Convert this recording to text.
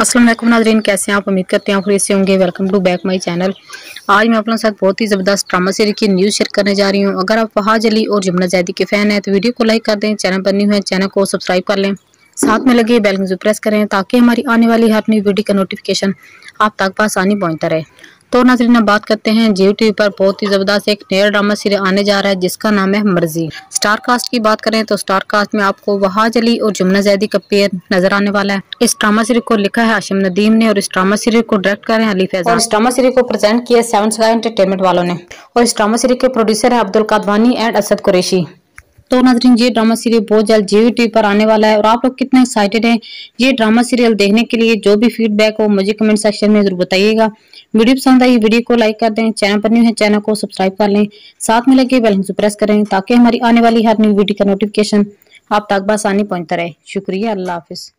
असलम नाजरीन, कैसे हैं आप? उम्मीद करते हैं आप से होंगे। Welcome to back my channel आज मैं अपने साथ बहुत ही ज़बरदस्त ड्रामा सीरीज़ की न्यूज़ शेयर करने जा रही हूँ। अगर आप फहाज अली और जमुना जैदी के फ़ैन हैं तो वीडियो को लाइक कर दें चैनल पर न्यू है चैनल को सब्सक्राइब कर लें। साथ में लगे बेल प्रेस करें, ताकि हमारी आने वाली हर न्यू वीडियो का नोटिफिकेशन आप तक आसानी पहुँचता रहे। तो नाजरीन बात करते हैं जियो टीवी पर। बहुत ही ज़बरदस्त एक नया ड्रामा सीरियल आने जा रहा है जिसका नाम है मर्ज़ी। स्टार कास्ट की बात करें तो स्टार कास्ट में आपको वहाज अली और जुमना जैदी का पेयर नज़र आने वाला है। इस ड्रामा सीरियल को लिखा है आशिम नदीम ने और इस ड्रामा सीरियल को डायरेक्ट कर रहे हैं अली फैजान और इस ड्रामा सीरियल को प्रेजेंट किया सेवन स्काई एंटरटेनमेंट वालों ने। और इस ड्रामा सीरियल के प्रोड्यूसर है अब्दुल कादवानी एंड असद कुरेशी। तो नाजरीन, ये ड्रामा सीरियल बहुत जल्द जीवी टीवी पर आने वाला है और आप लोग कितने एक्साइटेड हैं? ये ड्रामा सीरियल देखने के लिए जो भी फीडबैक हो, मुझे कमेंट सेक्शन में ज़रूर बताइएगा। वीडियो पसंद आई, वीडियो को लाइक कर दें, चैनल पर न्यू है, चैनल को सब्सक्राइब कर लें। साथ में लगे बेलन से प्रेस करें, ताकि हमारी आने वाली हर न्यू वीडियो का नोटिफिकेशन आप तक बसानी पहुँचता रहे। शुक्रिया, अल्लाह हाफिज़।